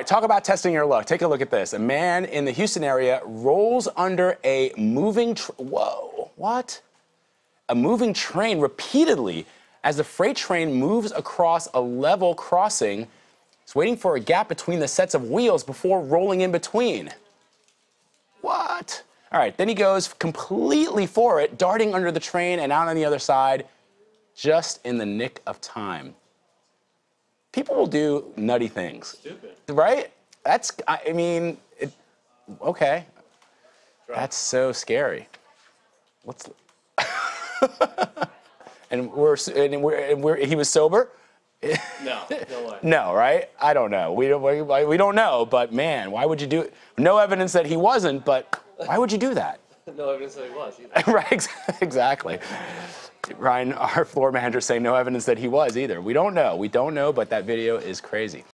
right, talk about testing your luck. Take a look at this. A man in the Houston area rolls under a moving. Whoa, what? A moving train repeatedly as the freight train moves across a level crossing. He's waiting for a gap between the sets of wheels before rolling in between. What? All right, then he goes completely for it, darting under the train and out on the other side, just in the nick of time. People will do nutty things. Stupid. Right? That's, I mean, it, okay. That's so scary. What's, and we're, and we're, and we're, he was sober? No, no way. No, right? I don't know. We don't, we, we don't know, but man, why would you do it? No evidence that he wasn't, but why would you do that? No evidence that he was either. right, exactly. Ryan, our floor manager, saying no evidence that he was either. We don't know. We don't know, but that video is crazy.